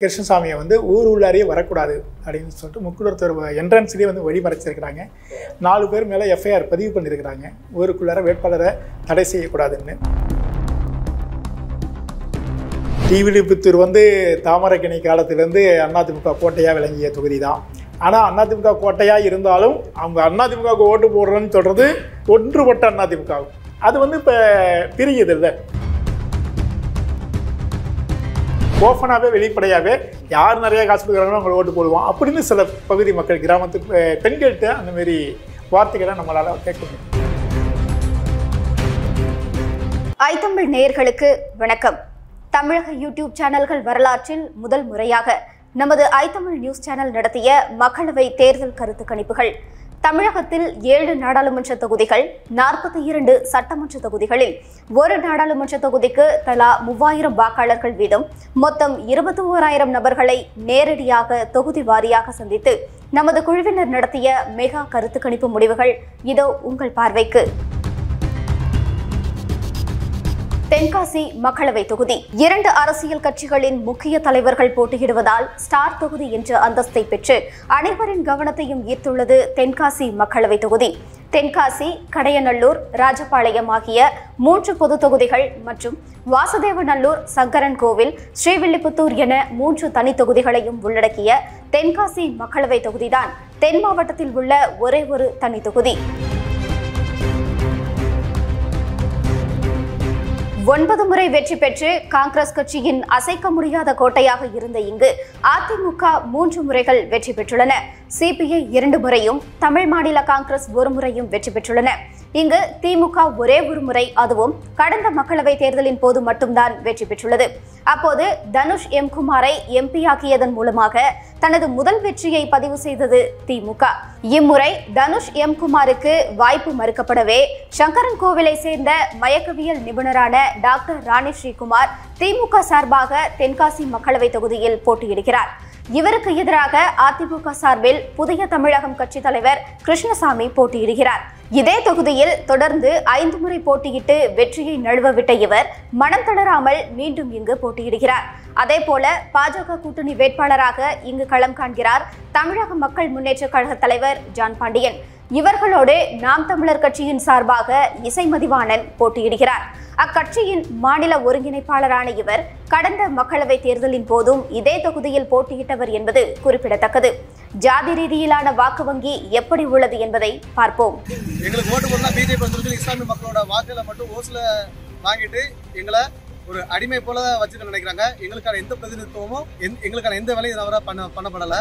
கிருஷ்ணசாமியை வந்து ஊர் உள்ளாரியே வரக்கூடாது அப்படின்னு சொல்லிட்டு முக்குளத்தூர் என்ட்ரன்ஸ்லேயே வந்து வழி மறைச்சிருக்கிறாங்க நாலு பேர் மேலே எஃப்ஐஆர் பதிவு பண்ணியிருக்கிறாங்க ஊருக்குள்ளார வேட்பாளரை தடை செய்யக்கூடாதுன்னு. டிவிலிபுத்தூர் வந்து தாமரைக்கணி காலத்திலேருந்து அதிமுக கோட்டையாக விளங்கிய தொகுதி தான் ஆனால் அதிமுக கோட்டையாக இருந்தாலும் அவங்க அதிமுகவுக்கு ஓட்டு போடுறோன்னு சொல்கிறது ஒன்றுபட்ட அதிமுக அது வந்து இப்போ பிரியுது இல்லை. ஓப்பனாகவே வெளிப்படையாகவே யார் நிறைய காசு கொடுக்குறாங்களோ அவங்களை ஓட்டு போடுவோம். அப்படின்னு சில பகுதி மக்கள் கிராமத்து பெண்கள்கிட்ட அந்த மாதிரி வார்த்தைகளை நம்மளால் கேட்க முடியும். ஐத்தமிழ் நேயர்களுக்கு வணக்கம். தமிழக யூடியூப் சேனல்கள் வரலாற்றில் முதல் முறையாக நமது ஐத்தமிழ் நியூஸ் சேனல் நடத்திய மக்களவை தேர்தல் கருத்து கணிப்புகள். தமிழகத்தில் ஏழு நாடாளுமன்ற தொகுதிகள் நாற்பத்தி இரண்டு சட்டமன்ற தொகுதிகளில் ஒரு நாடாளுமன்ற தொகுதிக்கு தலா மூவாயிரம் வாக்காளர்கள் வீதம் மொத்தம் இருபத்தி ஓராயிரம் நபர்களை நேரடியாக தொகுதி வாரியாக சந்தித்து நமது குழுவினர் நடத்திய மெகா கருத்து கணிப்பு முடிவுகள் இதோ உங்கள் பார்வைக்கு. தென்காசி மக்களவை தொகுதி. இரண்டு அரசியல் கட்சிகளின் முக்கிய தலைவர்கள் போட்டியிடுவதால் ஸ்டார் தொகுதி என்ற அந்தஸ்தை பெற்று அனைவரின் கவனத்தையும் ஈர்த்துள்ளது தென்காசி மக்களவை தொகுதி. தென்காசி கடையநல்லூர் ராஜபாளையம் ஆகிய மூன்று பொது தொகுதிகள் மற்றும் வாசுதேவநல்லூர் சங்கரன் கோவில் ஸ்ரீவில்லிபுத்தூர் என மூன்று தனி தொகுதிகளையும் உள்ளடக்கிய தென்காசி மக்களவை தொகுதிதான். தென் மாவட்டத்தில் உள்ள ஒரே ஒரு தனி தொகுதி. ஒன்பது முறை வெற்றி பெற்று காங்கிரஸ் கட்சியின் அசைக்க முடியாத கோட்டையாக இருந்த இங்கு அதிமுக மூன்று முறைகள் வெற்றி பெற்றுள்ளன. சிபிஐ இரண்டு முறையும் தமிழ் மாநில காங்கிரஸ் ஒரு முறையும் வெற்றி பெற்றுள்ளன. இங்கு திமுக ஒரே ஒரு முறை அதுவும் கடந்த மக்களவை தேர்தலின் போது மட்டும்தான் வெற்றி பெற்றுள்ளது. அப்போது தனுஷ் எம் குமாரை எம்பியாக்கியதன் மூலமாக தனது முதல் வெற்றியை பதிவு செய்தது திமுக. இம்முறை தனுஷ் எம் குமாருக்கு வாய்ப்பு மறுக்கப்படவே சங்கரன் கோவிலை சேர்ந்த மயக்கவியல் நிபுணரான டாக்டர் ராணி ஸ்ரீகுமார் திமுக சார்பாக தென்காசி மக்களவை தொகுதியில் போட்டியிடுகிறார். இவருக்கு எதிராக அதிமுக சார்பில் புதிய தமிழகம் கட்சி தலைவர் கிருஷ்ணசாமி போட்டியிடுகிறார். இதே தொகுதியில் தொடர்ந்து ஐந்து முறை போட்டியிட்டு வெற்றியை நழுவவிட்ட இவர் மனம் தளராமல் மீண்டும் இங்கு போட்டியிடுகிறார். அதேபோல பாஜக கூட்டணி வேட்பாளராக இங்கு களம் காண்கிறார் தமிழக மக்கள் முன்னேற்ற கழக தலைவர் ஜான் பாண்டியன். இவர்களோடு நாம் தமிழர் கட்சியின் சார்பாக இசைமதிவாணன் போட்டியிடுகிறார். அக்கட்சியின் மாநில ஒருங்கிணைப்பாளரான இவர் கடந்த மக்களவை தேர்தலின் போதும் இதே தொகுதியில் போட்டியிட்டவர் என்பது குறிப்பிடத்தக்கது. ஜாதி ரீதியிலான வாக்கு வங்கி எப்படி உள்ளது என்பதை பார்ப்போம். எங்களுக்கு ஓட்டு போடலாம் பிஜேபி வந்துருக்கு இஸ்லாமிய மக்களோட வாக்குகளை மட்டும் ஓசில் வாங்கிட்டு எங்களை ஒரு அடிமை போல வச்சுக்க நினைக்கிறாங்க. எங்களுக்கான எந்த பிரதிநிதித்துவமும் எங்களுக்கான எந்த வேலையும் தவிர பண்ண பண்ணப்படலை.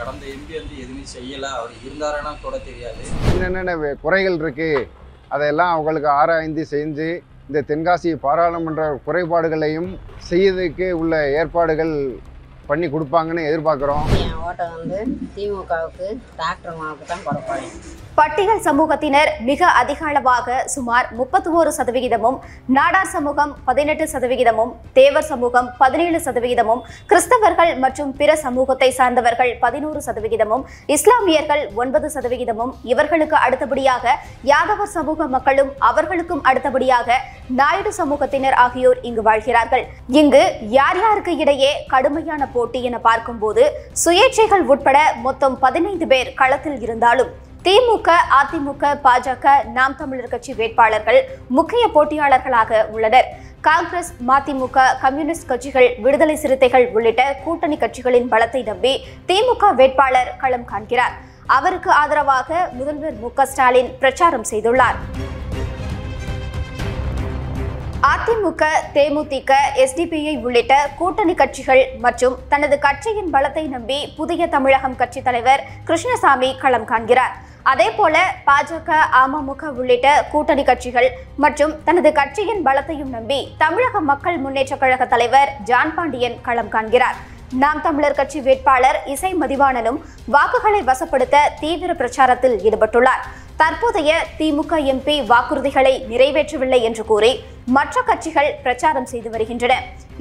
கடந்த எம்பி வந்து எதுவுமே செய்யல. அவர் இருந்தாருன்னா கூட தெரியாது. என்னென்ன குறைகள் இருக்குது அதையெல்லாம் அவங்களுக்கு ஆராய்ந்து செஞ்சு இந்த தென்காசி பாராளுமன்ற குறைபாடுகளையும் செய்யறதுக்கு உள்ள ஏற்பாடுகள் பண்ணி கொடுப்பாங்கன்னு எதிர்பார்க்குறோம். என் ஓட்டை வந்து திமுகவுக்கு டாக்டர் மாவுக்கு தான் கொடுப்பாங்க பட்டியல் சமூகத்தினர் மிக அதிக அளவாக சுமார் முப்பத்தி ஓரு சதவிகிதமும் நாடார் சமூகம் பதினெட்டு சதவிகிதமும் தேவர் சமூகம் பதினேழு சதவிகிதமும் கிறிஸ்தவர்கள் மற்றும் பிற சமூகத்தை சார்ந்தவர்கள் பதினோரு சதவிகிதமும் இஸ்லாமியர்கள் ஒன்பது சதவிகிதமும் இவர்களுக்கு அடுத்தபடியாக யாதவர் சமூக மக்களும் அவர்களுக்கும் அடுத்தபடியாக நாயுடு சமூகத்தினர் ஆகியோர் இங்கு வாழ்கிறார்கள். இங்கு யார் யாருக்கு இடையே கடுமையான போட்டி என பார்க்கும்போது சுயேட்சைகள் உட்பட மொத்தம் பதினைந்து பேர் களத்தில் இருந்தாலும் திமுக அதிமுக பாஜக நாம் தமிழர் கட்சி வேட்பாளர்கள் முக்கிய போட்டியாளர்களாக உள்ளனர். காங்கிரஸ் மதிமுக கம்யூனிஸ்ட் கட்சிகள் விடுதலை சிறுத்தைகள் உள்ளிட்ட கூட்டணி கட்சிகளின் பலத்தை நம்பி திமுக வேட்பாளர் களம் காண்கிறார். அவருக்கு ஆதரவாக முதல்வர் மு க ஸ்டாலின் பிரச்சாரம் செய்துள்ளார். அதிமுக தேமுதிக எஸ்டிபிஐ உள்ளிட்ட கூட்டணி கட்சிகள் மற்றும் தனது கட்சியின் பலத்தை நம்பி புதிய தமிழகம் கட்சி தலைவர் கிருஷ்ணசாமி களம் காண்கிறார். அதேபோல பாஜக அமமுக உள்ளிட்ட கூட்டணி கட்சிகள் மற்றும் தனது கட்சியின் பலத்தையும் நம்பி தமிழக மக்கள் முன்னேற்ற கழக தலைவர் ஜான் பாண்டியன் களம் காண்கிறார். நாம் தமிழர் கட்சி வேட்பாளர் இசை மதிவாணனும் வாக்குகளை வசப்படுத்த தீவிர பிரச்சாரத்தில் ஈடுபட்டுள்ளார். தற்போதைய திமுக எம்பி வாக்குறுதிகளை நிறைவேற்றவில்லை என்று கூறி மற்ற கட்சிகள் பிரச்சாரம் செய்து வருகின்றன.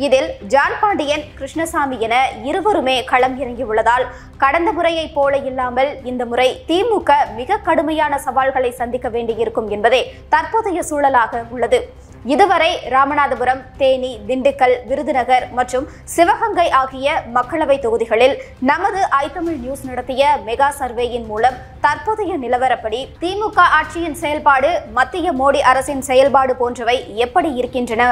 இதில் ஜான் பாண்டியன் கிருஷ்ணசாமி என இருவருமே களம் இறங்கியுள்ளதால் கடந்த முறையைப் போல இல்லாமல் இந்த முறை திமுக மிக கடுமையான சவால்களை சந்திக்க வேண்டியிருக்கும் என்பதே தற்போதைய சூழலாக உள்ளது. இதுவரை ராமநாதபுரம் தேனி திண்டுக்கல் விருதுநகர் மற்றும் சிவகங்கை ஆகிய மக்களவை தொகுதிகளில் நமது ஐத்தமிழ் நியூஸ் நடத்திய மெகா சர்வேயின் மூலம் தற்போதைய நிலவரப்படி திமுக ஆட்சியின் செயல்பாடு மத்திய மோடி அரசின் செயல்பாடு போன்றவை எப்படி இருக்கின்றன?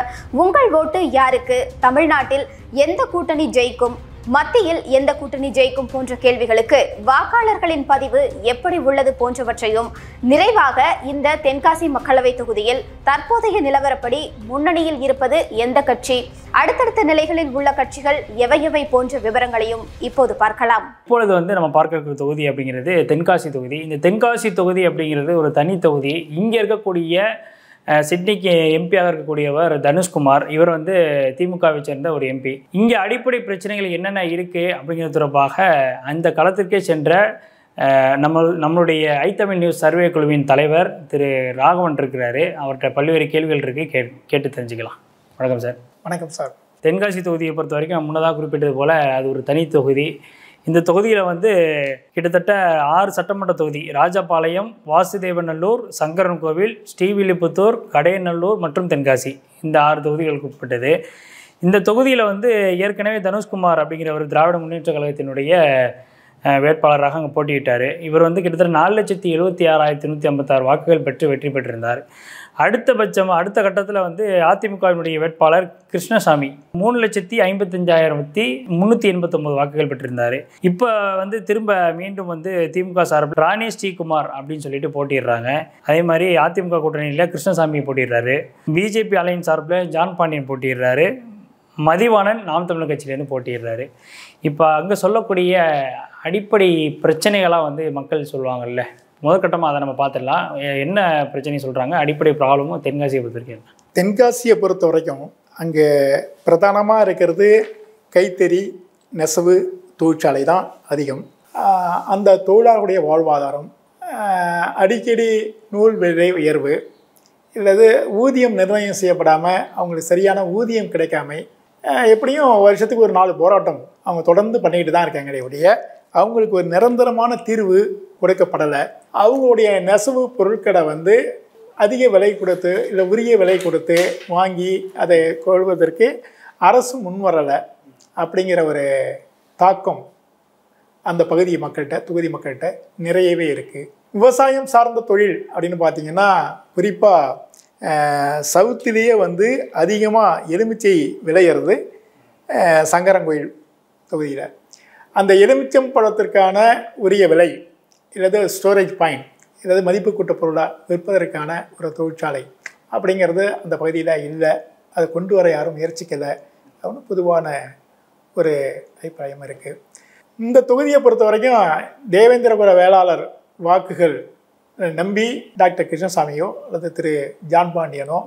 உங்கள் ஓட்டு யாருக்கு? தமிழ்நாட்டில் எந்த கூட்டணி ஜெயிக்கும்? மத்தியில் எந்த கூட்டணி ஜெயிக்கும் போன்ற கேள்விகளுக்கு வாக்காளர்களின் பதிவு எப்படி உள்ளது போன்றவற்றையும் நிறைவாக இந்த தென்காசி மக்களவை தொகுதியில் தற்போதைய நிலவரப்படி முன்னணியில் இருப்பது எந்த கட்சி? அடுத்தடுத்த நிலைகளில் உள்ள கட்சிகள் எவை எவை போன்ற விவரங்களையும் இப்போது பார்க்கலாம். இப்பொழுது வந்து நம்ம பார்க்க இருக்கிற தொகுதி அப்படிங்கிறது தென்காசி தொகுதி. இந்த தென்காசி தொகுதி அப்படிங்கிறது ஒரு தனி தொகுதி. இங்கே இருக்கக்கூடிய சிட்னிக்கு எம்பியாக இருக்கக்கூடியவர் தனுஷ்குமார். இவர் வந்து திமுகவை சேர்ந்த ஒரு எம்பி இங்கே அடிப்படை பிரச்சனைகள் என்னென்ன இருக்குது அப்படிங்கிறது தொடர்பாக அந்த களத்திற்கே சென்ற நம்ம நம்மளுடைய ஐத்தமிழ் நியூஸ் சர்வே குழுவின் தலைவர் திரு ராகவன் இருக்கிறாரு. அவர்கிட்ட பல்வேறு கேள்விகள் இருக்குது கே கேட்டு தெரிஞ்சுக்கலாம். வணக்கம் சார். வணக்கம் சார். தென்காசி தொகுதியை பொறுத்த வரைக்கும் முன்னதாக குறிப்பிட்டது போல் அது ஒரு தனி தொகுதி. இந்த தொகுதியில் வந்து கிட்டத்தட்ட ஆறு சட்டமன்ற தொகுதி ராஜபாளையம் வாசுதேவநல்லூர் சங்கரன் கோவில் ஸ்ரீவில்லிபுத்தூர் கடையநல்லூர் மற்றும் தென்காசி இந்த ஆறு தொகுதிகளுக்கு உட்பட்டது. இந்த தொகுதியில் வந்து ஏற்கனவே தனுஷ்குமார் அப்படிங்கிறவர் திராவிட முன்னேற்ற கழகத்தினுடைய வேட்பாளராக அங்கே போட்டியிட்டார். இவர் வந்து கிட்டத்தட்ட நாலு லட்சத்தி எழுபத்தி ஆறாயிரத்தி நூற்றி ஐம்பத்தாறு வாக்குகள் பெற்று வெற்றி பெற்றிருந்தார். அடுத்தபட்சம் அடுத்த கட்டத்தில் வந்து அதிமுகவினுடைய வேட்பாளர் கிருஷ்ணசாமி மூணு லட்சத்தி ஐம்பத்தஞ்சாயிரத்தி முந்நூற்றி எண்பத்தொம்போது வாக்குகள் பெற்றிருந்தார். இப்போ வந்து திரும்ப மீண்டும் வந்து திமுக சார்பில் ராணி ஸ்ரீகுமார் அப்படின்னு சொல்லிட்டு போட்டிடுறாங்க. அதே மாதிரி அதிமுக கூட்டணியில் கிருஷ்ணசாமி போட்டிடுறாரு. பிஜேபி அலையின் சார்பில் ஜான் பாண்டியன் போட்டிடுறாரு. மதிவாணன் நாம் தமிழர் கட்சியிலேருந்து போட்டிடுறாரு. இப்போ அங்கே சொல்லக்கூடிய அடிப்படை பிரச்சனைகளாக வந்து மக்கள் சொல்லுவாங்கல்ல முதற்கட்டமாக அதை நம்ம பார்த்துடலாம். என்ன பிரச்சனை சொல்கிறாங்க அடிப்படை ப்ராப்ளமும் தென்காசியை பொறுத்த வரைக்கும் தென்காசியை பொறுத்த வரைக்கும் அங்கே பிரதானமாக இருக்கிறது கைத்தறி நெசவு தொழிற்சாலை தான் அதிகம். அந்த தொழிலாளர்களுடைய வாழ்வாதாரம் அடிக்கடி நூல் விலை உயர்வு இல்லது ஊதியம் நிர்ணயம் செய்யப்படாமல் அவங்களுக்கு சரியான ஊதியம் கிடைக்காம எப்படியும் வருஷத்துக்கு ஒரு நாலு போராட்டம் அவங்க தொடர்ந்து பண்ணிக்கிட்டு தான் இருக்காங்களே ஒழிய அவங்களுக்கு ஒரு நிரந்தரமான தீர்வு கொடுக்கப்படலை அவங்களுடைய நெசவு பொருட்களை வந்து அதிக விலை கொடுத்து இல்லை உரிய விலை கொடுத்து வாங்கி அதை கொள்வதற்கு அரசு முன்வரலை அப்படிங்கிற ஒரு தாக்கம் அந்த பகுதி மக்கள்கிட்ட தொகுதி மக்கள்கிட்ட நிறையவே இருக்குது விவசாயம் சார்ந்த தொழில் அப்படின்னு பார்த்தீங்கன்னா குறிப்பாக சவுத்திலேயே வந்து அதிகமாக எலுமிச்சை விளையிறது சங்கரங்கோயில் தொகுதியில். அந்த எலுமிச்சம் பழத்திற்கான உரிய விலை இல்லது ஸ்டோரேஜ் பாயிண்ட் இல்லது மதிப்பு கூட்ட பொருளாக விற்பதற்கான ஒரு தொழிற்சாலை அப்படிங்கிறது அந்த பகுதியில் இல்லை. அதை கொண்டு வர யாரும் முயற்சிக்கலை. அப்படின்னு பொதுவான ஒரு அபிப்பிராயம் இருக்குது இந்த தொகுதியை பொறுத்த வரைக்கும் தேவேந்திரபுர வேளாளர் வாக்குகள் நம்பி டாக்டர் கிருஷ்ணசாமியோ அல்லது திரு ஜான் பாண்டியனோ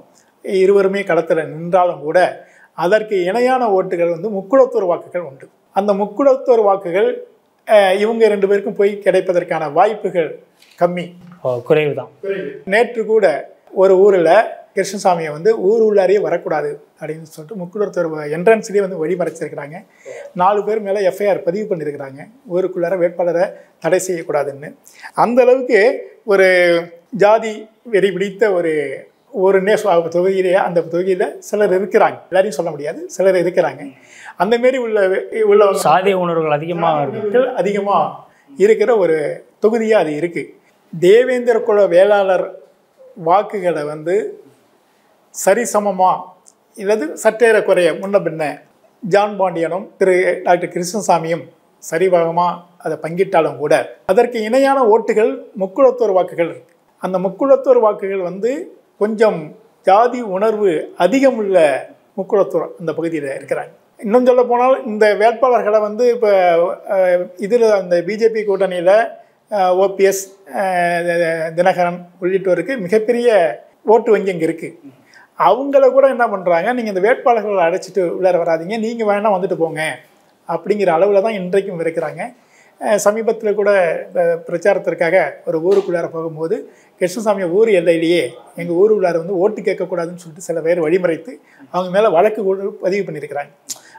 இருவருமே களத்தில் நின்றாலும் கூட அதற்கு இணையான ஓட்டுகள் வந்து முக்குளத்தூர் வாக்குகள் உண்டு. அந்த முக்குளத்தூர் வாக்குகள் இவங்க ரெண்டு பேருக்கும் போய் கிடைப்பதற்கான வாய்ப்புகள் கம்மி. குறைவு. தான் நேற்று கூட ஒரு ஊரில் கிருஷ்ணசாமியை வந்து ஊர் உள்ளாரையே வரக்கூடாது அப்படின்னு சொல்லிட்டு முக்குளத்தூர் என்ட்ரன்ஸ்லேயே வந்து வழிமறைச்சிருக்கிறாங்க நாலு பேர் மேலே எஃப்ஐஆர் பதிவு பண்ணியிருக்கிறாங்க ஊருக்குள்ளார வேட்பாளரை தடை செய்யக்கூடாதுன்னு. அந்த அளவுக்கு ஒரு ஜாதி வெறி பிடித்த ஒரு ஒரு நே தொகுதியிலே அந்த தொகுதியில் சிலர் இருக்கிறாங்க. எல்லாரையும் சொல்ல முடியாது. சிலர் இருக்கிறாங்க. அந்த மாரி உள்ள உள்ளவங்க சாதிய உணர்வுகள் அதிகமாக இருக்கு மக்கள் அதிகமாக இருக்கிற ஒரு தொகுதியாக அது இருக்குது தேவேந்திர குல வேளாளர் வாக்குகளை வந்து சரிசமமாக இல்லது சற்றேற குறைய முன்ன பின்ன ஜான் பாண்டியனும் திரு டாக்டர் கிருஷ்ணசாமியும் சரிபாகமாக அதை பங்கிட்டாலும் கூட அதற்கு இணையான ஓட்டுகள் முக்குளத்தோர் வாக்குகள் இருக்கு. அந்த முக்குளத்தோர் வாக்குகள் வந்து கொஞ்சம் ஜாதி உணர்வு அதிகம் உள்ள முக்குளத்தோர் அந்த பகுதியில் இருக்கிறாங்க. இன்னும் சொல்ல போனால் இந்த வேட்பாளர்களை வந்து இப்போ இதில் அந்த பிஜேபி கூட்டணியில் ஓபிஎஸ் தினகரன் உள்ளிட்டோருக்கு மிகப்பெரிய ஓட்டு வங்கி அங்கே இருக்குது அவங்கள கூட என்ன பண்ணுறாங்க நீங்கள் இந்த வேட்பாளர்களை அழைச்சிட்டு உள்ளார வராதீங்க நீங்கள் வேணால் வந்துட்டு போங்க அப்படிங்கிற அளவில் தான் இன்றைக்கும் இருக்கிறாங்க. சமீபத்தில் கூட பிரச்சாரத்திற்காக ஒரு ஊருக்குள்ளார போகும்போது கிருஷ்ணசாமி ஊர் எல்லையிலேயே எங்கள் ஊர் உள்ளார வந்து ஓட்டு கேட்கக்கூடாதுன்னு சொல்லிட்டு சில பேர் வழிமுறைத்து அவங்க மேலே வழக்கு பதிவு பண்ணியிருக்கிறாங்க.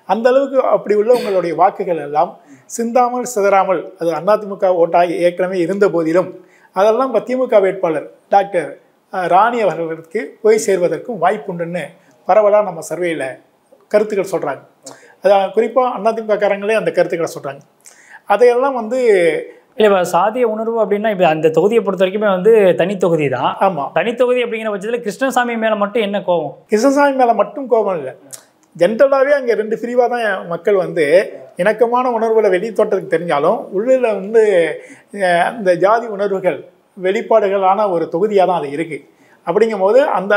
அந்த அளவுக்கு அப்படி உள்ள உங்களுடைய வாக்குகள் எல்லாம் சிந்தாமல் சிதறாமல் அது அதிமுக ஓட்டாக ஏற்கனவே இருந்த போதிலும் அதெல்லாம் இப்போ திமுக வேட்பாளர் டாக்டர் ராணி அவர்களுக்கு போய் சேர்வதற்கும் வாய்ப்புண்டுன்னு பரவலாக நம்ம சர்வேயில் கருத்துக்கள் சொல்கிறாங்க அதான் குறிப்பாக அதிமுககாரங்களே அந்த கருத்துக்களை சொல்கிறாங்க அதையெல்லாம் வந்து இல்லை இப்போ சாதிய உணர்வு அப்படின்னா இப்போ அந்த தொகுதியை பொறுத்த வரைக்குமே வந்து தனி தொகுதி தான். ஆமாம் தனி தொகுதி அப்படிங்கிற பட்சத்தில் கிருஷ்ணசாமி மேலே மட்டும் என்ன கோவம்? கிருஷ்ணசாமி மேலே மட்டும் கோபம் இல்லை. ஜென்ரலாகவே அங்கே ரெண்டு பிரிவாக தான் மக்கள் வந்து இணக்கமான உணர்வுகளை வெளி தோட்டத்துக்கு தெரிஞ்சாலும் உள்ளில் வந்து அந்த ஜாதி உணர்வுகள் வெளிப்பாடுகளான ஒரு தொகுதியாக தான் அது இருக்குது அப்படிங்கும்போது அந்த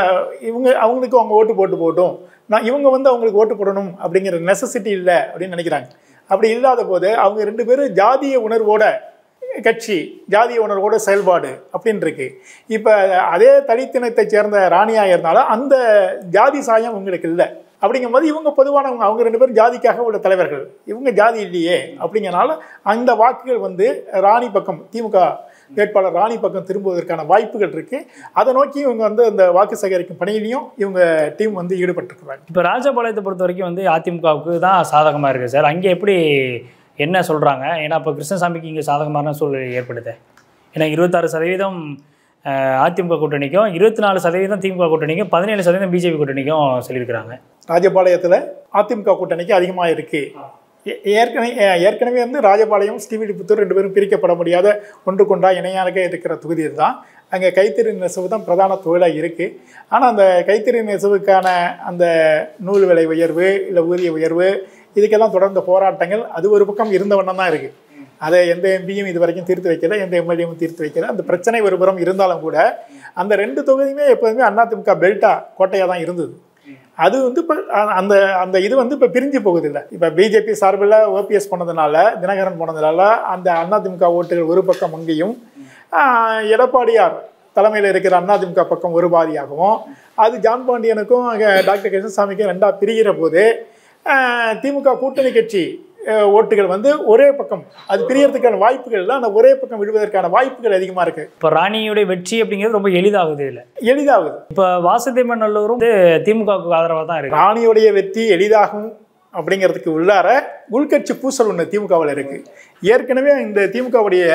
இவங்க அவங்களுக்கு அவங்க ஓட்டு போட்டு போட்டும். நான் இவங்க வந்து அவங்களுக்கு ஓட்டு போடணும் அப்படிங்கிற நெசசிட்டி இல்லை அப்படின்னு நினைக்கிறாங்க. அப்படி இல்லாத போது அவங்க ரெண்டு பேரும் ஜாதிய உணர்வோட கட்சி ஜாதிய உணர்வோட செயல்பாடு அப்படின்னு இருக்கு. இப்போ அதே தலித்தினத்தை சேர்ந்த ராணியாக இருந்தாலும் அந்த ஜாதி சாயம் உங்களுக்கு இல்லை. அப்படிங்கும்போது இவங்க பொதுவானவங்க அவங்க ரெண்டு பேரும் ஜாதிக்காக உள்ள தலைவர்கள். இவங்க ஜாதி இல்லையே அப்படிங்கறனால அந்த வாக்குகள் வந்து ராணி பக்கம் திமுக வேட்பாளர் ராணி பக்கம் திரும்புவதற்கான வாய்ப்புகள் இருக்கு. அதை நோக்கி இவங்க வந்து அந்த வாக்கு சேகரிக்கும் பணியிலையும் இவங்க டீம் வந்து ஈடுபட்டிருக்கிறாங்க. இப்போ ராஜபாளையத்தை பொறுத்த வரைக்கும் வந்து அதிமுகவுக்கு தான் சாதகமாக இருக்குது சார். அங்கே எப்படி என்ன சொல்கிறாங்க ஏன்னா இப்போ கிருஷ்ணசாமிக்கு இங்கே சாதகமான சூழ்நிலை ஏற்படுது. ஏன்னா இருபத்தாறு சதவீதம் அதிமுக கூட்டணிக்கும் இருபத்தி நாலு சதவீதம் திமுக கூட்டணிக்கும் பதினேழு சதவீதம் பிஜேபி கூட்டணிக்கும் சொல்லியிருக்கிறாங்க. ராஜபாளையத்தில் அதிமுக கூட்டணிக்கு அதிகமாக இருக்கு. ஏ- ஏற்கனவே ஏ- ஏற்கனவே வந்து ராஜபாளையம் ஸ்ரீவில்லிபுத்தூர் ரெண்டு பேரும் பிரிக்கப்பட முடியாத ஒன்று கொண்டா இணையாக இருக்கிற தொகுதி தான் அங்கே கைத்தறி நெசவு தான் பிரதான தொழிலாக இருக்குது ஆனால் அந்த கைத்தறி நெசவுக்கான அந்த நூல் விலை உயர்வு இல்லை ஊதிய உயர்வு இதுக்கெல்லாம் தொடர்ந்த போராட்டங்கள் அது ஒரு பக்கம் இருந்த வண்ணம் தான் இருக்குது அதை எந்த எம்பியும் இது வரைக்கும் தீர்த்து வைக்கல எந்த எம்எல்ஏவும் தீர்த்து வைக்கல. அந்த பிரச்சனை ஒரு புறம் இருந்தாலும் கூட அந்த ரெண்டு தொகுதியுமே எப்போதுமே அதிமுக பெல்ட்டா கோட்டையாக தான் இருந்தது. அது வந்து இப்போ அந்த அந்த இது வந்து இப்போ பிரிஞ்சு போகுது இல்லை இப்போ பிஜேபி சார்பில் ஓபிஎஸ் போனதுனால தினகரன் போனதுனால அந்த அதிமுக ஓட்டுகள் ஒரு பக்கம் அங்கேயும் எடப்பாடியார் தலைமையில் இருக்கிற அதிமுக பக்கம் ஒரு பாதியாகவும் அது ஜான் பாண்டியனுக்கும் அங்கே டாக்டர் கிருஷ்ணசாமிக்கும் ரெண்டாக பிரிகிற போது திமுக கூட்டணி கட்சி ஓட்டுகள் வந்து ஒரே பக்கம். அது பிரியறதுக்கான வாய்ப்புகள் இல்லை ஆனால் ஒரே பக்கம் விழுவதற்கான வாய்ப்புகள் அதிகமாக இருக்குது இப்போ ராணியுடைய வெற்றி அப்படிங்கிறது ரொம்ப எளிதாகுது இதில். எளிதாகுது. இப்போ வாசுதேவன் நல்லூரும் வந்து திமுகவுக்கு ஆதரவாக தான் இருக்கு. ராணியுடைய வெற்றி எளிதாகும் அப்படிங்கிறதுக்கு உள்ளார உள்கட்சி பூசல் ஒன்று திமுகவில் இருக்குது ஏற்கனவே இந்த திமுகவுடைய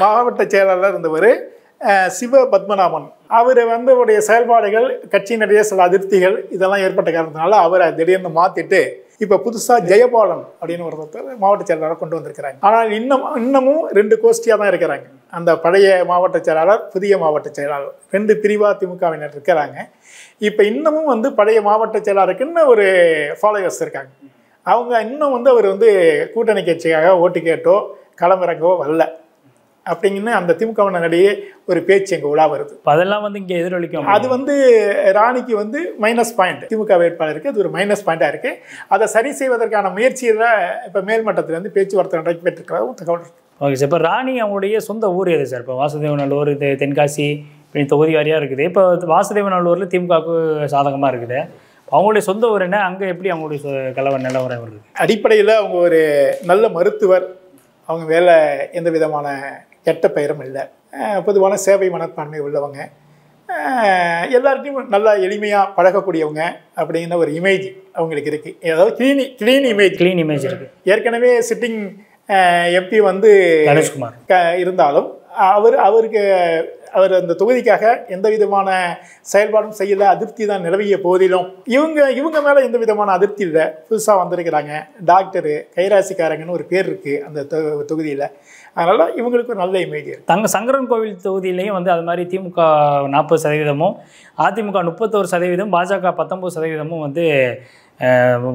மாவட்ட செயலாளர் இருந்தவர் சிவ பத்மநாபன் அவர் வந்து உடைய செயல்பாடுகள் கட்சியினுடைய சில அதிருப்திகள் இதெல்லாம் ஏற்பட்ட காரணத்தினால அவரை திடீர்னு மாற்றிட்டு இப்போ புதுசாக ஜெயபாலன் அப்படின்னு ஒருத்தர் மாவட்ட செயலாளர் கொண்டு வந்திருக்கிறாங்க. ஆனால் இன்னும் இன்னமும் ரெண்டு கோஷ்டியாக தான் இருக்கிறாங்க. அந்த பழைய மாவட்ட செயலாளர் புதிய மாவட்ட செயலாளர். ரெண்டு பிரிவாக திமுகவினர் இருக்கிறாங்க. இப்போ இன்னமும் வந்து பழைய மாவட்ட செயலாளருக்குன்னு ஒரு ஃபாலோவர்ஸ் இருக்காங்க. அவங்க இன்னும் வந்து அவர் வந்து கூட்டணி கட்சிக்காக ஓட்டு கேட்டோ களமிறங்கவோ வரல. அப்படிங்கன்னு அந்த திமுகவினரிடையே ஒரு பேச்சு எங்கள் உலா வருது. அதெல்லாம் வந்து இங்கே எதிரொலிக்கும் அது வந்து ராணிக்கு வந்து மைனஸ் பாயிண்ட் திமுக வேட்பாளருக்கு அது ஒரு மைனஸ் பாயிண்டாக இருக்குது அதை சரி செய்வதற்கான முயற்சியில் இப்போ மேல்மட்டத்திலேருந்து பேச்சுவார்த்தை நடைபெற்றிருக்கிறதும் தகவல் ஓகே சார் இப்போ ராணி அவங்களுடைய சொந்த ஊர் எது சார் இப்போ வாசுதேவநல்லூர் தெ தென்காசி இப்படி தொகுதி வாரியாக இருக்குது. இப்போ வாசுதேவநல்லூரில் திமுகவுக்கு சாதகமாக இருக்குது. அவங்களுடைய சொந்த ஊர் என்ன? அங்கே எப்படி அவங்களுடைய கலவர நிலவரம் இருக்குது? அடிப்படையில் அவங்க ஒரு நல்ல மருத்துவர். அவங்க வேலை எந்த விதமான கெட்ட பெயரும் இல்லை. பொதுவான சேவை மனப்பான்மை உள்ளவங்க. எல்லார்ட்டையும் நல்லா எளிமையாக பழகக்கூடியவங்க அப்படிங்கிற ஒரு இமேஜ் அவங்களுக்கு இருக்குது அதாவது க்ளீனி க்ளீன் இமேஜ் க்ளீன் இமேஜ் இருக்குது ஏற்கனவே சிட்டிங் எம்பி வந்து கணேஷ்குமார். க இருந்தாலும் அவர் அவருக்கு அவர் அந்த தொகுதிக்காக எந்த விதமான செயல்பாடும் செய்யல அதிருப்தி தான் நிலவிய போதிலும். இவங்க இவங்க மேலே எந்த விதமான அதிருப்தி இல்லை. புதுசாக வந்திருக்கிறாங்க. டாக்டரு கைராசிக்காரங்கன்னு ஒரு பேர் இருக்குது அந்த தொகுதியில். அதனால் இவங்களுக்கு ஒரு நல்ல இமேஜ் தங்க சங்கரன் கோவில் தொகுதியிலையும் வந்து அது மாதிரி திமுக நாற்பது சதவீதமும் அதிமுக முப்பத்தோரு சதவீதம் பாஜக பத்தொம்பது சதவீதமும் வந்து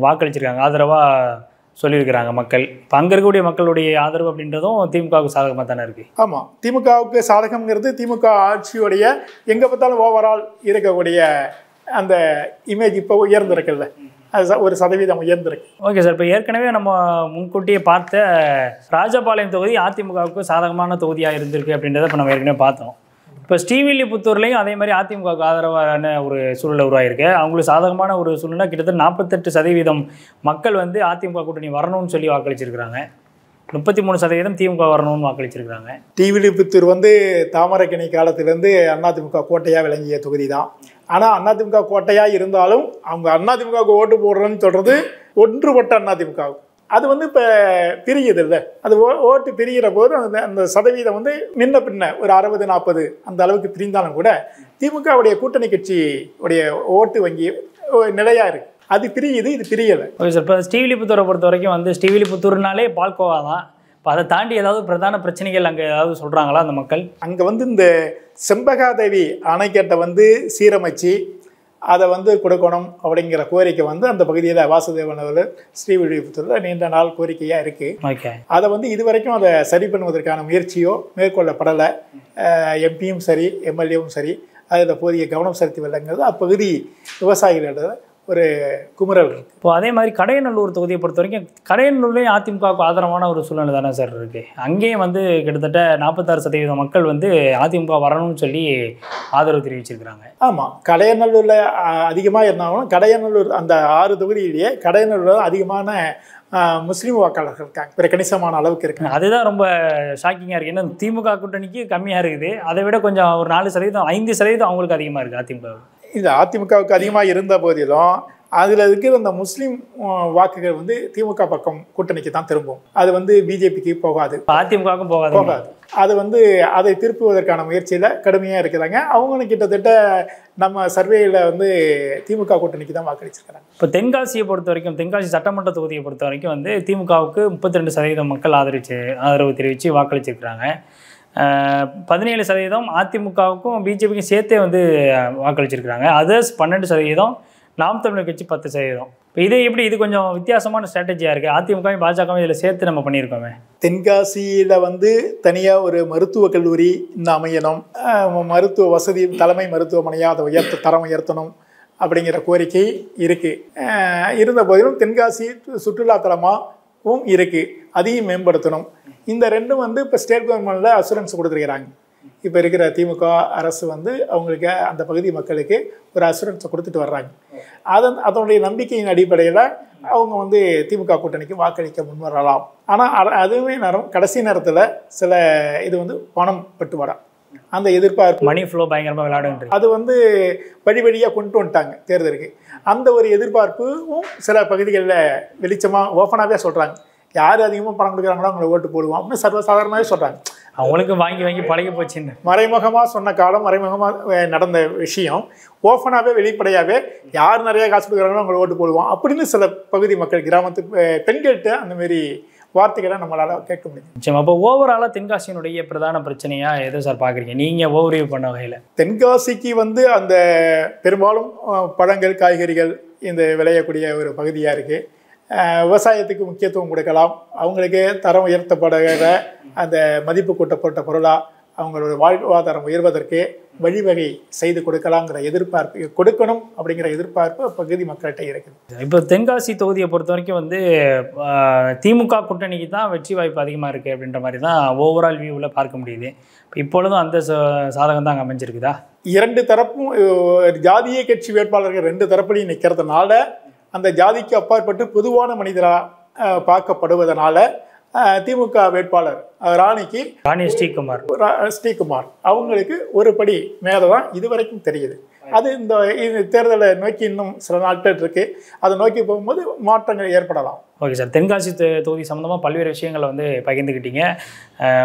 வாக்களிச்சிருக்காங்க. ஆதரவாக சொல்லியிருக்கிறாங்க மக்கள். இப்போ அங்கே இருக்கக்கூடிய மக்களுடைய ஆதரவு அப்படின்றதும் திமுகவுக்கு சாதகமாக தானே இருக்குது ஆமாம் திமுகவுக்கு சாதகம்ங்கிறது திமுக ஆட்சியுடைய எங்கே பார்த்தாலும் ஓவரால் இருக்கக்கூடிய அந்த இமேஜ் இப்போ உயர்ந்திருக்குல்ல. அது ச- ஒரு சதவீதம் உயர்ந்திருக்கு. ஓகே சார் இப்போ ஏற்கனவே நம்ம முன்கூட்டியே பார்த்த ராஜபாளையம் தொகுதி அதிமுகவுக்கு சாதகமான தொகுதியாக இருந்திருக்கு அப்படின்றத இப்போ நம்ம ஏற்கனவே பார்த்தோம். இப்போ ஸ்ரீவில்லிபுத்தூர்லேயும் அதே மாதிரி அதிமுகவுக்கு ஆதரவான ஒரு சூழ்நிலை உருவாயிருக்கு. அவங்களுக்கு சாதகமான ஒரு சூழ்நிலை கிட்டத்தட்ட நாற்பத்தெட்டு சதவீதம் மக்கள் வந்து அதிமுக கூட்டணி வரணும்னு சொல்லி வாக்களிச்சிருக்கிறாங்க. முப்பத்தி மூணு சதவீதம் திமுக வரணும்னு வாக்களிச்சிருக்கிறாங்க. டிவிலிபுத்தூர் வந்து தாமரைக்கணி காலத்திலேருந்து அதிமுக கோட்டையாக விளங்கிய தொகுதி தான் ஆனால் அதிமுக கோட்டையாக இருந்தாலும் அவங்க அதிமுகவுக்கு ஓட்டு போடுறோன்னு சொல்கிறது ஒன்றுபட்ட அதிமுக அது வந்து இப்போ பிரியுது இல்லை? அது ஓ- ஓட்டு பிரிகிற போது அந்த அந்த சதவீதம் வந்து முன்ன பின்ன ஒரு அறுபது நாற்பது அந்த அளவுக்கு பிரிந்தாலும் கூட திமுகவுடைய கூட்டணி கட்சி உடைய ஓட்டு வங்கி நிலையாக இருக்குது அது பிரியுது இது பிரியலை. ஓகே சார் இப்போ ஸ்ரீவில்லிபுத்தூரை பொறுத்த வரைக்கும் வந்து ஸ்ரீவில்லிபுத்தூர்னாலே பால்கோவா தான். இப்போ அதை தாண்டி ஏதாவது பிரதான பிரச்சனைகள் அங்கே ஏதாவது சொல்கிறாங்களா அந்த மக்கள்? அங்கே வந்து இந்த செம்பகாதேவி அணைக்கட்டை வந்து சீரமைச்சு அதை வந்து கொடுக்கணும் அப்படிங்கிற கோரிக்கை வந்து அந்த பகுதியில் வாசுதேவன் அவர்கள் ஸ்ரீவில்லிபுத்தூரில் நீண்ட நாள் கோரிக்கையாக இருக்குது ஓகே. அதை வந்து இதுவரைக்கும் அதை சரி பண்ணுவதற்கான முயற்சியோ மேற்கொள்ளப்படலை. எம்பியும் சரி எம்எல்ஏவும் சரி. அதில் போதிய கவனம் செலுத்தவில்லைங்கிறது அப்பகுதி விவசாயிகளிட ஒரு குமுறல் இருக்கு. இப்போ அதே மாதிரி கடையநல்லூர் தொகுதியை பொறுத்த வரைக்கும் கடையநல்லூர்லேயும் அதிமுகவுக்கு ஆதரவான ஒரு சூழ்நிலை தானே சார் இருக்குது அங்கேயும் வந்து கிட்டத்தட்ட நாற்பத்தாறு சதவீத மக்கள் வந்து அதிமுக வரணும்னு சொல்லி ஆதரவு தெரிவிச்சிருக்கிறாங்க. ஆமாம் கடையநல்லூரில் அதிகமாக இருந்தாலும் கடையநல்லூர் அந்த ஆறு தொகுதியிலேயே கடையநல்லூரில் அதிகமான முஸ்லீம் வாக்காளர்கள் இருக்காங்க. ஒரு கணிசமான அளவுக்கு இருக்காங்க. அதுதான் ரொம்ப ஷாக்கிங்காக இருக்குது ஏன்னா திமுக கூட்டணிக்கு கம்மியாக இருக்குது. அதை விட கொஞ்சம் ஒரு நாலு சதவீதம் ஐந்து சதவீதம் அவங்களுக்கு அதிகமாக இருக்குது அதிமுக இது அதிமுகவுக்கு அதிகமாக இருந்த போதிலும் அதில் இருக்கிற அந்த முஸ்லீம் வாக்குகள் வந்து திமுக பக்கம் கூட்டணிக்கு தான் திரும்பும். அது வந்து பிஜேபிக்கு போகாது. அதிமுகவுக்கும் போகாது போகாது. அது வந்து அதை திருப்புவதற்கான முயற்சியில் கடுமையாக இருக்கிறாங்க. அவங்களும் கிட்டத்தட்ட நம்ம சர்வேயில் வந்து திமுக கூட்டணிக்கு தான் வாக்களிச்சிருக்கிறாங்க. இப்போ தென்காசியை பொறுத்த வரைக்கும் தென்காசி சட்டமன்ற தொகுதியை பொறுத்த வரைக்கும் வந்து திமுகவுக்கு முப்பத்தி ரெண்டு சதவீதம் மக்கள் ஆதரிச்சு ஆதரவு தெரிவித்து வாக்களிச்சிருக்கிறாங்க. பதினேழு சதவீதம் அதிமுகவுக்கும் பிஜேபிக்கும் சேர்த்தே வந்து வாக்களிச்சிருக்கிறாங்க. அதர்ஸ் பன்னெண்டு சதவீதம் நாம் தமிழர் கட்சி பத்து சதவீதம். இப்போ இது எப்படி இது கொஞ்சம் வித்தியாசமான ஸ்ட்ராட்டஜியாக இருக்குது அதிமுகவும் பாஜகவும் இதில் சேர்த்து நம்ம பண்ணியிருக்கோமே. தென்காசியில் வந்து தனியாக ஒரு மருத்துவக் கல்லூரி இந்த அமையணும். மருத்துவ வசதி தலைமை மருத்துவமனையாக அதை உயர்த்த தரம் உயர்த்தணும் அப்படிங்கிற கோரிக்கை இருக்குது இருந்த போதிலும் தென்காசி சுற்றுலாத்தலமாகவும் இருக்குது அதையும் மேம்படுத்தணும். இந்த ரெண்டும் வந்து இப்போ ஸ்டேட் கவர்மெண்ட்டில் அசூரன்ஸ் கொடுத்துருக்கிறாங்க. இப்போ இருக்கிற திமுக அரசு வந்து அவங்களுக்கு அந்த பகுதி மக்களுக்கு ஒரு அசூரன்ஸை கொடுத்துட்டு வர்றாங்க. அதன் அதனுடைய நம்பிக்கையின் அடிப்படையில் அவங்க வந்து திமுக கூட்டணிக்கு வாக்களிக்க முன்வரலாம். ஆனால் அதுவே நேரம் கடைசி நேரத்தில் சில இது வந்து பணம் பட்டுவாடா அந்த எதிர்பார்ப்பு. மணி ஃப்ளோ பயங்கரமாக விளையாடுன்றது அது வந்து வழி வழியாக கொண்டு வந்துட்டாங்க தேர்தலுக்கு. அந்த ஒரு எதிர்பார்ப்பும் சில பகுதிகளில் வெளிச்சமாக ஓப்பனாகவே சொல்கிறாங்க யார் அதிகமாக பணம் கொடுக்குறாங்களோ அவங்கள ஓட்டு போடுவோம் அப்படின்னு சர்வசாதாரணமாகவே சொல்கிறாங்க அவங்களுக்கு வாங்கி வாங்கி பழகி போச்சுன்னு. மறைமுகமாக சொன்ன காலம் மறைமுகமாக நடந்த விஷயம் ஓப்பனாகவே வெளிப்படையாகவே யார் நிறைய காசு கொடுக்குறாங்களோ அவங்களை ஓட்டு போடுவோம் அப்படின்னு சில பகுதி மக்கள் கிராமத்து பெண்கள்கிட்ட அந்த மாதிரி வார்த்தைகளை நம்மளால் கேட்க முடியும் நிச்சயமா. அப்போ ஓவராலாக தென்காசியினுடைய பிரதான பிரச்சனையாக எதை சார் பார்க்குறீங்க நீங்கள் ஓவர்வியூ பண்ண வகையில். தென்காசிக்கு வந்து அந்த பெரும்பாலும் பழங்கள் காய்கறிகள் இந்த விளையக்கூடிய ஒரு பகுதியாக இருக்குது விவசாயத்துக்கு முக்கியத்துவம் கொடுக்கலாம். அவங்களுக்கு தரம் உயர்த்தப்படுகிற அந்த மதிப்பு கூட்டப்பட்ட பொருளாக அவங்களோட வாழ்வாதாரம் உயர்வதற்கு வழிவகை செய்து கொடுக்கலாங்கிற எதிர்பார்ப்பு கொடுக்கணும் அப்படிங்கிற எதிர்பார்ப்பு பகுதி மக்கள்கிட்ட இருக்குது. இப்போ தென்காசி தொகுதியை பொறுத்த வரைக்கும் வந்து திமுக கூட்டணிக்கு தான் வெற்றி வாய்ப்பு அதிகமாக இருக்குது அப்படின்ற மாதிரி தான் ஓவரால் வியூவில் பார்க்க முடியுது. இப்போ இப்பொழுதும் அந்த சாதகம் தான் அங்கே அமைஞ்சிருக்குதா? இரண்டு தரப்பும் ஜாதிய கட்சி வேட்பாளர்கள் ரெண்டு தரப்புலையும் நிற்கிறதுனால அந்த ஜாதிக்கு அப்பாற்பட்டு பொதுவான மனிதராக பார்க்கப்படுவதனால திமுக வேட்பாளர் ராணிக்கு ராணி ஸ்ரீகுமார். ஸ்ரீகுமார். அவங்களுக்கு ஒரு படி மேலே தான் இதுவரைக்கும் தெரியுது. அது இந்த தேர்தலை நோக்கி இன்னும் சில நாட்கள் இருக்கு. அதை நோக்கி போகும்போது மாற்றங்கள் ஏற்படலாம். Okay sir. தென்காசி தொகுதி சம்மந்தமாக பல்வேறு விஷயங்களை வந்து பகிர்ந்துக்கிட்டீங்க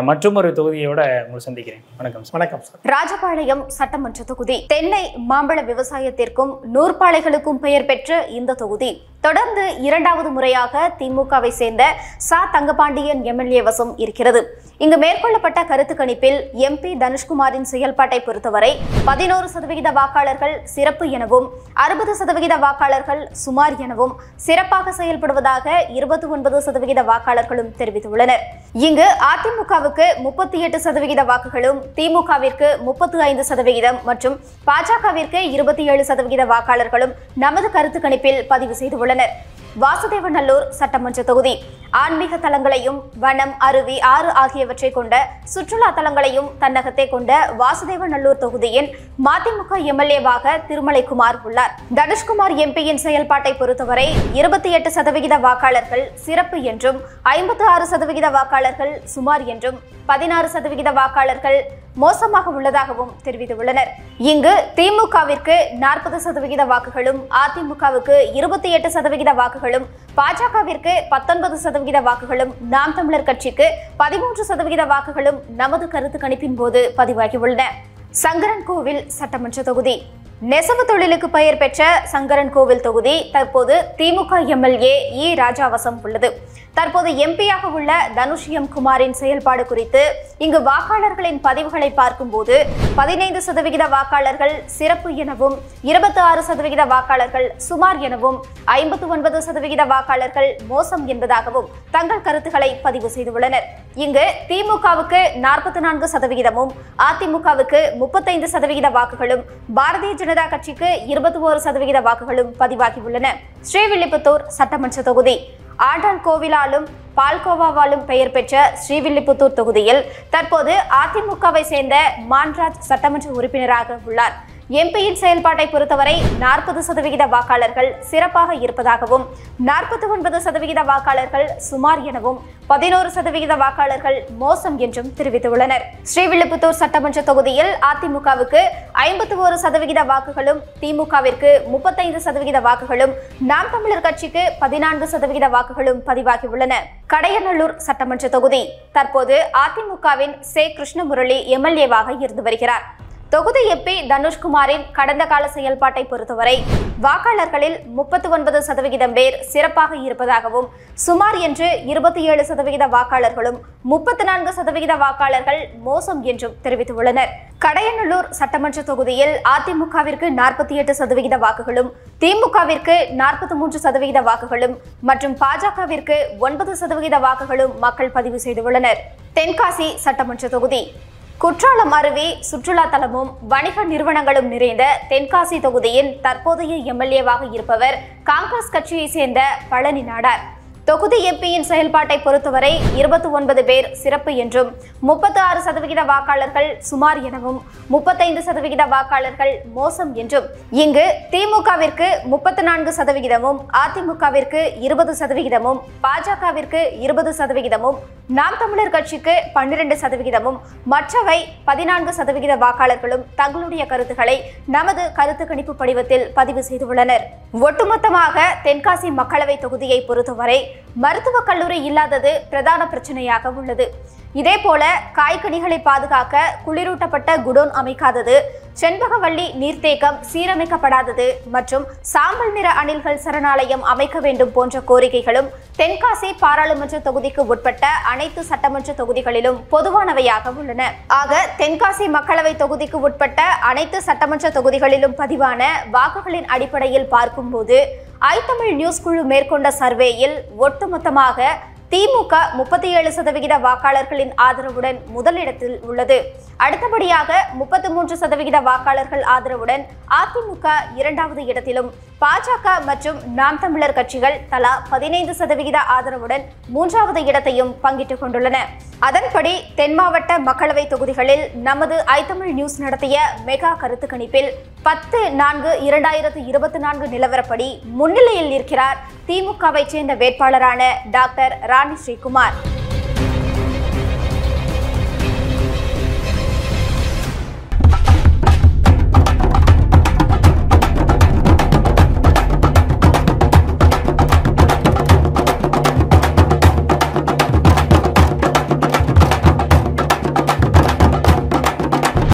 மற்றும் ஒரு தொகுதியோட உங்களை சந்திக்கிறேன். வணக்கம் வணக்கம் சார். ராஜபாளையம் சட்டமன்ற தொகுதி தென்னை மாம்பழ விவசாயத்திற்கும் நூற்பாலைகளுக்கும் பெயர் பெற்ற இந்த தொகுதி. தொடர்ந்து இரண்டாவது முறையாக திமுகவை சேர்ந்த சா. தங்கபாண்டியன் எம்எல்ஏ வசம் இருக்கிறது. இங்கு மேற்கொள்ளப்பட்ட கருத்து கணிப்பில் எம்பி தனுஷ்குமாரின் செயல்பாட்டை பொறுத்தவரை பதினோரு சதவிகித வாக்காளர்கள் சிறப்பு எனவும் அறுபது சதவிகித வாக்காளர்கள் சுமார் எனவும் சிறப்பாக செயல்படுவதாக இருபத்தி ஒன்பது சதவிகித வாக்காளர்களும் தெரிவித்துள்ளனர். இங்கு அதிமுகவுக்கு முப்பத்தி எட்டு சதவிகித வாக்குகளும் திமுகவிற்கு முப்பத்தி ஐந்து சதவிகிதம் மற்றும் பாஜகவிற்கு இருபத்தி ஏழு சதவிகித வாக்காளர்களும் நமது கருத்து கணிப்பில் பதிவு செய்துள்ளனர். வாசுதேவநல்லூர் சட்டமன்ற தொகுதி. ஆன்மீக தலங்களையும் வனம் அருவி ஆறு ஆகியவற்றை கொண்ட சுற்றுலா தலங்களையும் தன்னகத்தை கொண்ட வாசுதேவநல்லூர் தொகுதியின் மதிமுக எம்எல்ஏவாக திருமலைக்குமார் உள்ளார். தனுஷ்குமார் எம்பியின் செயல்பாட்டை பொறுத்தவரை இருபத்தி எட்டு சதவிகித வாக்காளர்கள் சிறப்பு என்றும் ஐம்பத்து ஆறு சதவிகித வாக்காளர்கள் சுமார் என்றும் பதினாறு சதவிகித வாக்காளர்கள் மோசமாக உள்ளதாகவும் தெரிவித்துள்ளனர். இங்கு திமுகவிற்கு நாற்பது சதவிகித வாக்குகளும் அதிமுகவுக்கு இருபத்தி எட்டு சதவிகித வாக்குகளும் பாஜகவிற்கு பத்தொன்பது சதவிகித வாக்குகளும் நாம் தமிழர் கட்சிக்கு பதிமூன்று சதவிகித வாக்குகளும் நமது கருத்து கணிப்பின் போது பதிவாகியுள்ளன. சங்கரன் கோவில் சட்டமன்ற தொகுதி. நெசவு தொழிலுக்கு பெயர் பெற்ற சங்கரன் கோவில் தொகுதி தற்போது திமுக எம்எல்ஏ இ ராஜாவசம் உள்ளது. தற்போது எம்பியாக உள்ள தனுஷ் எம் குமாரின் செயல்பாடு குறித்து இங்கு வாக்காளர்களின் பதிவுகளை பார்க்கும்போது பதினைந்து சதவிகித வாக்காளர்கள் சிறப்பு எனவும் இருபத்தி ஆறு சதவிகித வாக்காளர்கள் சுமார் எனவும் ஐம்பத்து ஒன்பது சதவிகித வாக்காளர்கள் மோசம் என்பதாகவும் தங்கள் கருத்துக்களை பதிவு செய்துள்ளனர். இங்கு திமுகவுக்கு நாற்பத்தி நான்கு சதவிகிதமும் அதிமுகவுக்கு முப்பத்தைந்து சதவிகித வாக்குகளும் பாரதிய ஜனதா கட்சிக்கு இருபத்தி ஓரு சதவிகித வாக்குகளும் பதிவாகியுள்ளன. ஸ்ரீவில்லிபுத்தூர் சட்டமன்ற தொகுதி. ஆண்டான் கோவிலாலும் பால்கோவாவாலும் பெயர் பெற்ற ஸ்ரீவில்லிபுத்தூர் தொகுதியில் தற்போது அதிமுகவை சேர்ந்த மான்ராஜ் சட்டமன்ற உறுப்பினராக உள்ளார். எம்பியின் செயல்பாட்டை பொறுத்தவரை நாற்பது சதவிகித வாக்காளர்கள் சிறப்பாக இருப்பதாகவும் நாற்பத்தி ஒன்பது சதவிகித வாக்காளர்கள் சுமார் எனவும் பதினோரு சதவிகித வாக்காளர்கள் மோசம் என்றும் தெரிவித்துள்ளனர். ஸ்ரீவில்லிபுத்தூர் சட்டமன்ற தொகுதியில் அதிமுகவுக்கு ஐம்பத்தி ஒரு சதவிகித வாக்குகளும் திமுகவிற்கு முப்பத்தைந்து சதவிகித வாக்குகளும் நாம் தமிழர் கட்சிக்கு பதினான்கு சதவிகித வாக்குகளும் பதிவாகியுள்ளன. கடையநல்லூர் சட்டமன்ற தொகுதி தற்போது அதிமுகவின் சே. கிருஷ்ணமுரளி எம்எல்ஏவாக இருந்து வருகிறார். தொகுதி எம்பி தனுஷ்குமாரின் கடந்த கால செயல்பாட்டை பொறுத்தவரை வாக்காளர்களில் முப்பத்தி ஒன்பது சதவிகிதம் பேர் சிறப்பாக இருப்பதாகவும் சுமார் என்று இருபத்தி ஏழு சதவிகித வாக்காளர்களும் முப்பத்தி நான்கு சதவிகித வாக்காளர்கள் மோசம் என்றும் தெரிவித்துள்ளனர். கடையநல்லூர் சட்டமன்ற தொகுதியில் அதிமுகவிற்கு நாற்பத்தி எட்டு சதவிகித வாக்குகளும் திமுகவிற்கு நாற்பத்தி மூன்று சதவிகித வாக்குகளும் மற்றும் பாஜகவிற்கு ஒன்பது சதவிகித வாக்குகளும் மக்கள் பதிவு செய்துள்ளனர். தென்காசி சட்டமன்ற தொகுதி குற்றாலம் அருவி சுற்றுலா தலமும் வணிக நிறுவனங்களும் நிறைந்த தென்காசி தொகுதியின் தற்போதைய எம்எல்ஏவாக இருப்பவர் காங்கிரஸ் கட்சியை சேர்ந்த பழனி நாடார். தொகுதி எம்பியின் செயல்பாட்டை பொறுத்தவரை இருபத்தி ஒன்பது பேர் சிறப்பு என்றும் முப்பத்தி ஆறு சதவிகித வாக்காளர்கள் சுமார் எனவும் முப்பத்தைந்து சதவிகித வாக்காளர்கள் மோசம் என்றும் இங்கு திமுகவிற்கு முப்பத்தி நான்கு சதவிகிதமும் அதிமுகவிற்கு இருபது சதவிகிதமும் பாஜகவிற்கு இருபது சதவிகிதமும் நாம் தமிழர் கட்சிக்கு பன்னிரண்டு சதவிகிதமும் மற்றவை பதினான்கு சதவிகித வாக்காளர்களும் தங்களுடைய கருத்துக்களை நமது கருத்து கணிப்பு படிவத்தில் பதிவு செய்துள்ளனர். ஒட்டுமொத்தமாக தென்காசி மக்களவை தொகுதியை பொறுத்தவரை மருத்துவக் கல்லூரி இல்லாதது பிரதான பிரச்சனையாக உள்ளது. இதேபோல காய்கனிகளை பாதுகாக்க குளிரூட்டப்பட்ட குடோன் அமைக்காதது செண்பகவள்ளி நீர்த்தேக்கம் சீரமைக்கப்படாதது மற்றும் சாம்பல் நிற அணில்கள் சரணாலயம் அமைக்க வேண்டும் போன்ற கோரிக்கைகளும் தென்காசி பாராளுமன்ற தொகுதிக்கு உட்பட்ட அனைத்து சட்டமன்ற தொகுதிகளிலும் பொதுவானவையாக உள்ளன. ஆக தென்காசி மக்களவை தொகுதிக்கு உட்பட்ட அனைத்து சட்டமன்ற தொகுதிகளிலும் பதிவான வாக்குகளின் அடிப்படையில் பார்க்கும்போது ஐத்தமிழ் நியூஸ் குழு மேற்கொண்ட சர்வேயில் ஒட்டுமொத்தமாக திமுக முப்பத்தி ஏழு சதவிகித வாக்காளர்களின் ஆதரவுடன் முதலிடத்தில் உள்ளது. அடுத்தபடியாக முப்பத்தி மூன்று சதவிகித வாக்காளர்கள் ஆதரவுடன் அதிமுக இரண்டாவது இடத்திலும் பாஜக மற்றும் நாம் தமிழர் கட்சிகள் தலா பதினைந்து சதவிகித ஆதரவுடன் மூன்றாவது இடத்தையும் பங்கிட்டுக் கொண்டுள்ளன. அதன்படி தென் மாவட்ட மக்களவை தொகுதிகளில் நமது ஐத்தமிழ் நியூஸ் நடத்திய மெகா கருத்து கணிப்பில் பத்து நான்கு இரண்டாயிரத்து இருபத்தி நான்கு நிலவரப்படி முன்னிலையில் இருக்கிறார் திமுகவை சேர்ந்த வேட்பாளரான டாக்டர் ராணி ஸ்ரீகுமார்.